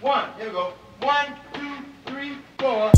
One, here we go. One, two, three, four.